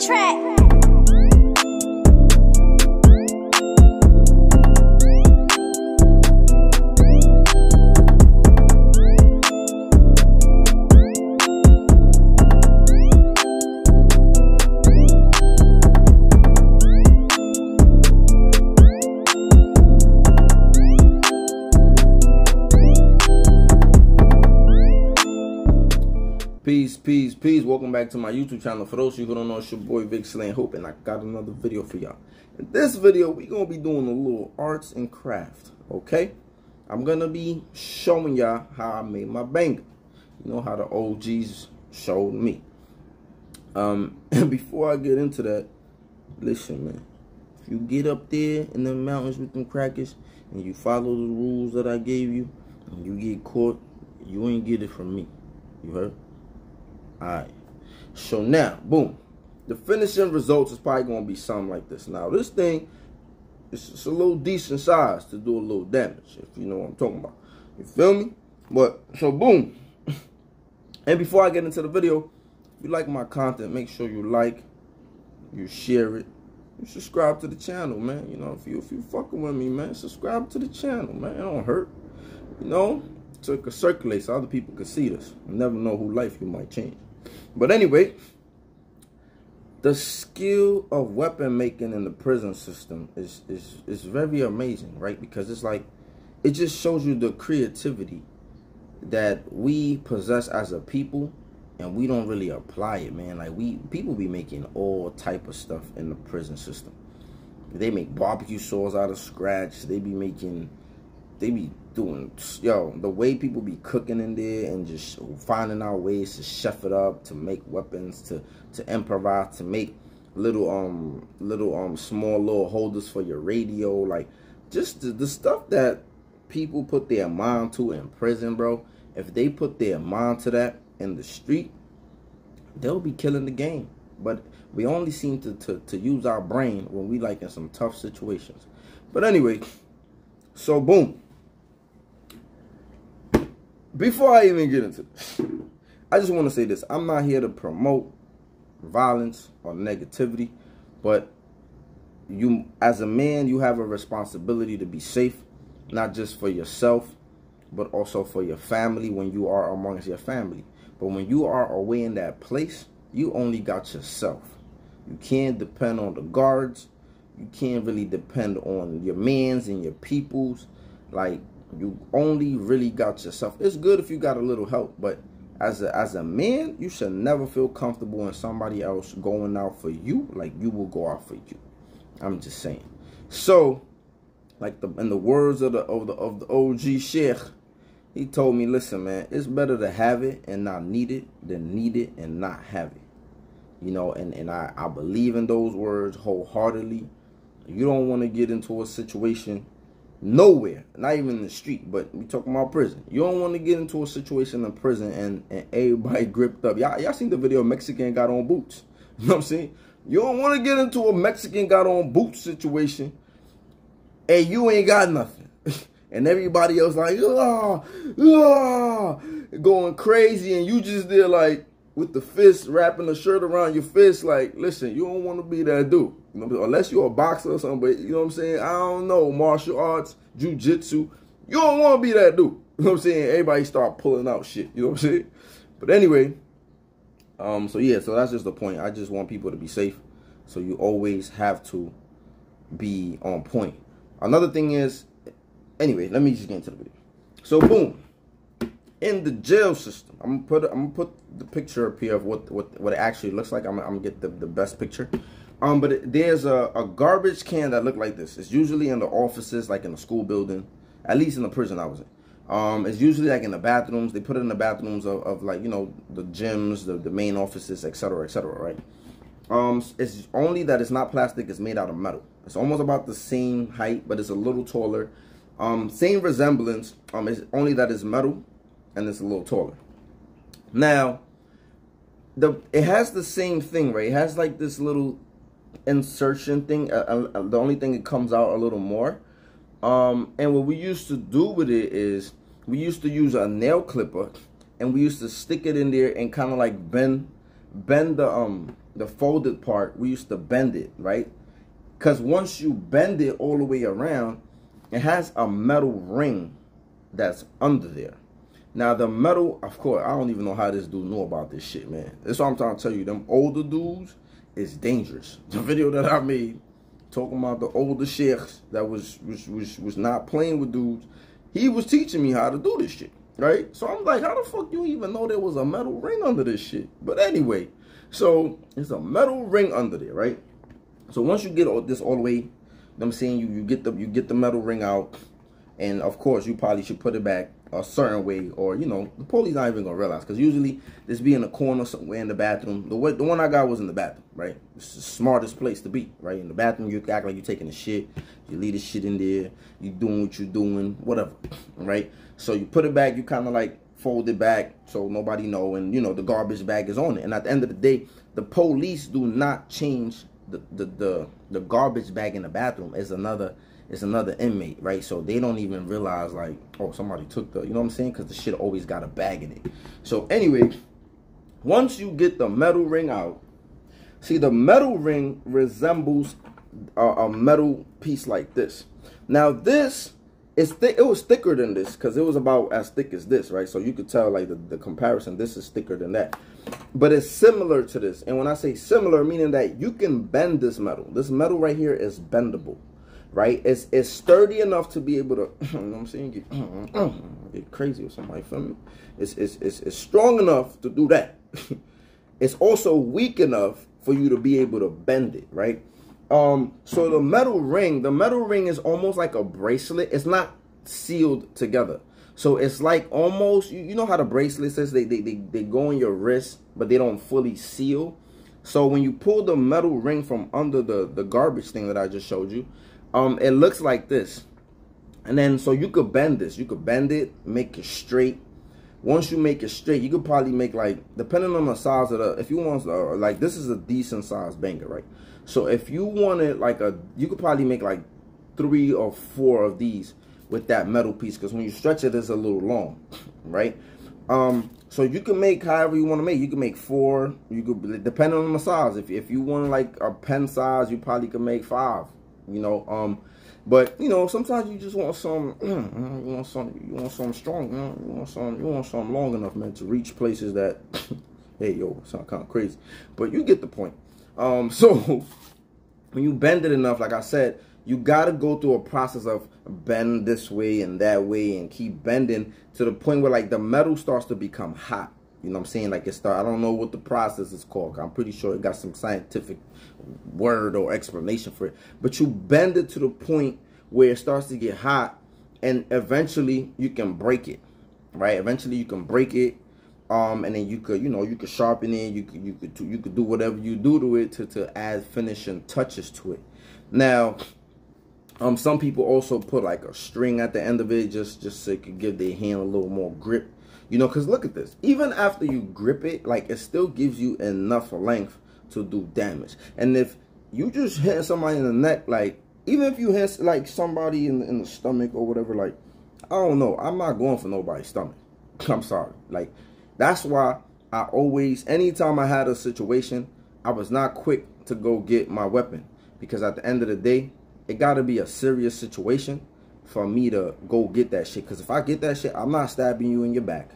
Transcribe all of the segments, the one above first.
track. Peace. Welcome back to my YouTube channel. For those of you who don't know, it's your boy Vic Slang Hope, and I got another video for y'all. In this video, we're going to be doing a little arts and craft, okay? I'm going to be showing y'all how I made my banger. You know how the OGs showed me. Um, and before I get into that, listen, man. If you get up there in the mountains with them crackers, and you follow the rules that I gave you, and you get caught, you ain't get it from me. You heard? Alright. So now, boom. The finishing results is probably going to be something like this. Now, this thing, it's, it's a little decent size to do a little damage, if you know what I'm talking about. You feel me? But, so boom. and before I get into the video, if you like my content, make sure you like, you share it, you subscribe to the channel, man. You know, if you if you fucking with me, man, subscribe to the channel, man. It don't hurt. You know, so it could circulate so other people can see this. You never know who life you might change. But anyway, the skill of weapon making in the prison system is is is very amazing, right? Because it's like it just shows you the creativity that we possess as a people and we don't really apply it, man. Like we people be making all type of stuff in the prison system. They make barbecue sauce out of scratch. They be making they be doing yo the way people be cooking in there and just finding out ways to chef it up to make weapons to to improvise to make little um little um small little holders for your radio like just the, the stuff that people put their mind to in prison bro if they put their mind to that in the street they'll be killing the game. But we only seem to, to, to use our brain when we like in some tough situations. But anyway so boom before I even get into this, I just want to say this. I'm not here to promote violence or negativity, but you, as a man, you have a responsibility to be safe, not just for yourself, but also for your family when you are amongst your family. But when you are away in that place, you only got yourself. You can't depend on the guards. You can't really depend on your mans and your peoples. Like, you only really got yourself. It's good if you got a little help, but as a as a man, you should never feel comfortable in somebody else going out for you like you will go out for you. I'm just saying. So, like the in the words of the of the of the OG Sheikh, he told me, listen, man, it's better to have it and not need it than need it and not have it. You know, and, and I, I believe in those words wholeheartedly. You don't want to get into a situation nowhere, not even in the street, but we talking about prison. You don't want to get into a situation in prison and, and everybody gripped up. Y'all, y'all seen the video Mexican got on boots. You know what I'm saying? You don't want to get into a Mexican got on boots situation and you ain't got nothing. and everybody else like, ah, ah, going crazy and you just there like with the fist, wrapping the shirt around your fist like, listen, you don't want to be that dude. You know, unless you're a boxer or something, but you know what I'm saying? I don't know, martial arts, jujitsu. You don't want to be that dude. You know what I'm saying? Everybody start pulling out shit. You know what I'm saying? But anyway, um, so yeah, so that's just the point. I just want people to be safe. So you always have to be on point. Another thing is, anyway, let me just get into the video. So boom, in the jail system, I'm gonna put I'm gonna put the picture up here of what what what it actually looks like. I'm, I'm gonna get the, the best picture. Um, but it, there's a, a garbage can that look like this. It's usually in the offices, like in the school building, at least in the prison I was in. Um, it's usually like in the bathrooms. They put it in the bathrooms of, of like, you know, the gyms, the, the main offices, etc., etc., right? Um, it's only that it's not plastic. It's made out of metal. It's almost about the same height, but it's a little taller. Um, same resemblance. Um, it's only that it's metal and it's a little taller. Now, the it has the same thing, right? It has like this little insertion thing. Uh, uh, the only thing it comes out a little more. Um, and what we used to do with it is we used to use a nail clipper and we used to stick it in there and kind of like bend bend the um the folded part, we used to bend it, right? Because once you bend it all the way around, it has a metal ring that's under there. Now the metal, of course, I don't even know how this dude know about this shit, man. That's what I'm trying to tell you. Them older dudes is dangerous. The video that I made talking about the older sheikhs that was was was, was not playing with dudes, he was teaching me how to do this shit, right? So I'm like, how the fuck you even know there was a metal ring under this shit? But anyway, so it's a metal ring under there, right? So once you get all this all the way, I'm saying you you get the you get the metal ring out, and of course you probably should put it back a certain way or you know the police not even gonna realize because usually this be in a corner somewhere in the bathroom. The way, the one i got was in the bathroom right? It's the smartest place to be right? In the bathroom you act like you're taking a shit you leave the shit in there you doing what you're doing whatever right? So you put it back you kind of like fold it back so nobody know and you know the garbage bag is on it. And at the end of the day the police do not change the the the, the garbage bag in the bathroom. Is another it's another inmate, right? So they don't even realize like, oh, somebody took the, you know what I'm saying? Because the shit always got a bag in it. So anyway, once you get the metal ring out, see the metal ring resembles a, a metal piece like this. Now this is thick. It was thicker than this because it was about as thick as this, right? So you could tell like the, the comparison. This is thicker than that, but it's similar to this. And when I say similar, meaning that you can bend this metal. This metal right here is bendable right? It's it's sturdy enough to be able to, you know what I'm saying, get, get crazy with somebody, feel me? It's, it's, it's, it's strong enough to do that. it's also weak enough for you to be able to bend it, right? Um, so the metal ring, the metal ring is almost like a bracelet. It's not sealed together. So it's like almost, you, know how the bracelet says they, they, they, they go on your wrist, but they don't fully seal. So when you pull the metal ring from under the, the garbage thing that I just showed you, um, it looks like this. And then, so you could bend this. You could bend it, make it straight. Once you make it straight, you could probably make like, depending on the size of the, if you want, uh, like this is a decent size banger, right? So if you wanted like a, you could probably make like three or four of these with that metal piece. Because when you stretch it, it's a little long, right? Um, so you can make however you want to make. You can make four. You could, depending on the size. If, if you want like a pen size, you probably could make five you know. Um, but you know, sometimes you just want some, you want some, you want some strong, you, know? you want some, you want some long enough, man, to reach places that, hey, yo, sound kind of crazy, but you get the point. Um, so when you bend it enough, like I said, you got to go through a process of bend this way and that way and keep bending to the point where like the metal starts to become hot. You know what I'm saying? Like it start. I don't know what the process is called. I'm pretty sure it got some scientific word or explanation for it. But you bend it to the point where it starts to get hot, and eventually you can break it. Right? Eventually you can break it. Um, and then you could, you know, you could sharpen it. You could, you could, you could do whatever you do to it to to add finishing touches to it. Now, um, some people also put like a string at the end of it just just so it could give their hand a little more grip you know, because look at this. Even after you grip it, like it still gives you enough length to do damage. And if you just hit somebody in the neck, like even if you hit like somebody in the, in the stomach or whatever, like I don't know. I'm not going for nobody's stomach. I'm sorry. Like that's why I always, anytime I had a situation, I was not quick to go get my weapon because at the end of the day, it got to be a serious situation for me to go get that shit. Because if I get that shit, I'm not stabbing you in your back.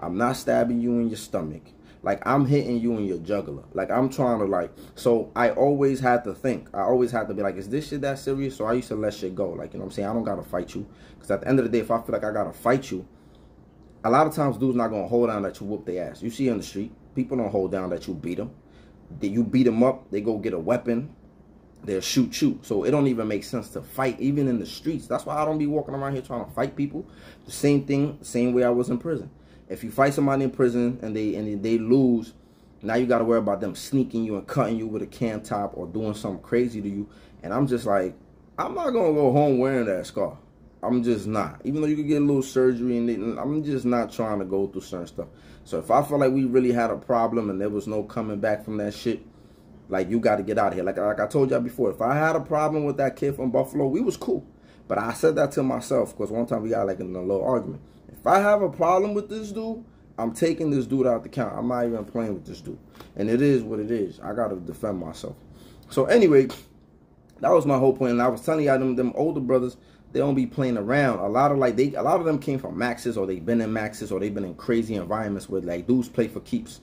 I'm not stabbing you in your stomach. Like I'm hitting you in your jugular. Like I'm trying to like. So I always had to think. I always had to be like, is this shit that serious? So I used to let shit go. Like you know what I'm saying. I don't gotta fight you. Because at the end of the day, if I feel like I gotta fight you, a lot of times dudes not gonna hold down that you whoop their ass. You see on the street, people don't hold down that you beat them. You beat them up, they go get a weapon, they'll shoot you. So it don't even make sense to fight, even in the streets. That's why I don't be walking around here trying to fight people. The same thing, same way I was in prison. If you fight somebody in prison and they and they lose, now you got to worry about them sneaking you and cutting you with a can top or doing something crazy to you. And I'm just like, I'm not gonna go home wearing that scar. I'm just not. Even though you could get a little surgery and I'm just not trying to go through certain stuff. So if I feel like we really had a problem and there was no coming back from that shit, like you got to get out of here. Like like I told y'all before, if I had a problem with that kid from Buffalo, we was cool. But I said that to myself because one time we got like in a little argument. If I have a problem with this dude, I'm taking this dude out the count. I'm not even playing with this dude. And it is what it is. I gotta defend myself. So anyway, that was my whole point. And I was telling y'all them them older brothers, they don't be playing around. A lot of like they a lot of them came from maxes or they've been in maxes or they've been in crazy environments where like dudes play for keeps.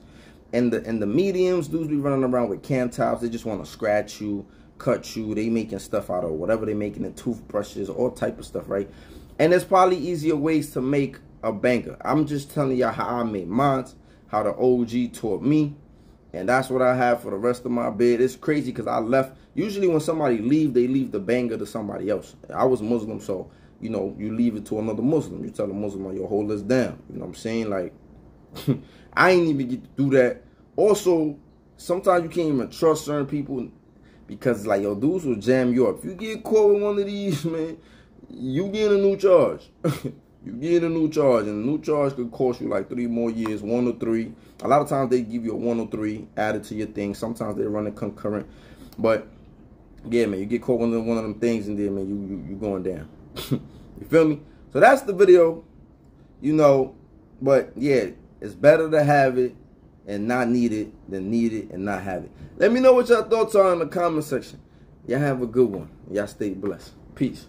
And the and the mediums, dudes be running around with can tops. They just want to scratch you, cut you. They making stuff out of whatever they making the toothbrushes, all type of stuff, right? And there's probably easier ways to make a banger. I'm just telling y'all how I made mine, how the OG taught me. And that's what I have for the rest of my bed. It's crazy because I left. Usually when somebody leave, they leave the banger to somebody else. I was Muslim, so, you know, you leave it to another Muslim. You tell a Muslim, oh, yo, hold this down. You know what I'm saying? Like, I ain't even get to do that. Also, sometimes you can't even trust certain people because, like, yo, dudes will jam you up. If you get caught with one of these, man, you get a new charge. you get a new charge, and a new charge could cost you like three more years, one or three. A lot of times they give you a one or three added to your thing. Sometimes they run it concurrent, but yeah, man, you get caught with one of them things, and then man, you you, you going down. you feel me? So that's the video, you know. But yeah, it's better to have it and not need it than need it and not have it. Let me know what your thoughts are in the comment section. Y'all have a good one. Y'all stay blessed. Peace.